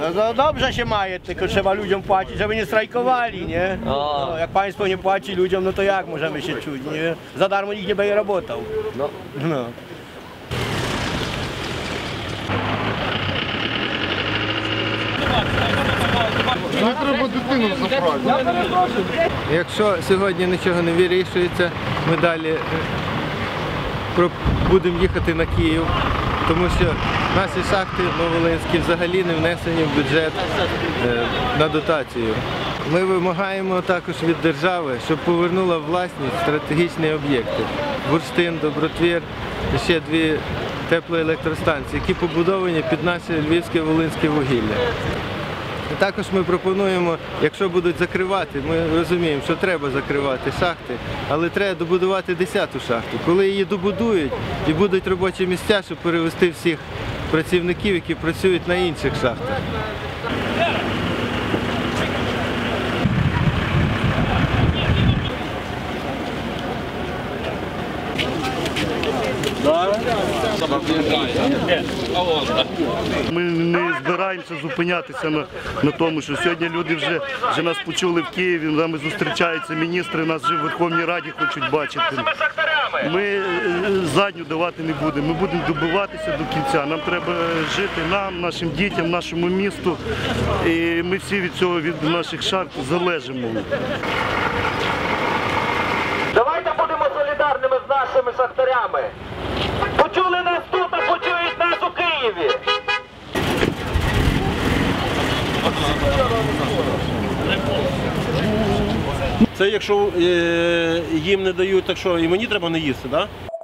No, no dobrze się maje, tylko trzeba ludziom płacić, żeby nie strajkowali, nie? No, jak państwo nie płaci ludziom, no to jak możemy się czuć, nie? Za darmo nikt nie będzie robotał. No. No. Не треба дитину заправити. Якщо сьогодні нічого не вирішується, ми далі е, будемо їхати на Київ, тому що наші шахти новолинські взагалі не внесені в бюджет е, на дотацію. Ми вимагаємо також від держави, щоб повернула власність стратегічні об'єкти. Бурштин, Добротвір, ще дві теплоелектростанції, які побудовані під наше львівське волинське вугілля. Також ми пропонуємо, якщо будуть закривати, ми розуміємо, що треба закривати шахти, але треба добудувати 10-ту шахту. Коли її добудують і будуть робочі місця, щоб перевести всіх працівників, які працюють на інших шахтах. Ми не збираємося зупинятися на, на тому, що сьогодні люди вже, вже нас почули в Києві, нами зустрічаються міністри, нас вже в Верховній Раді хочуть бачити. Ми е, задню давати не будемо. Ми будемо добиватися до кінця. Нам треба жити нам, нашим дітям, нашому місту. І ми всі від цього від наших шахт залежимо. Шахтарями. Почули нас тут, а почують нас у Києві. Це якщо е, їм не дають, так що і мені треба не їсти, так? Да?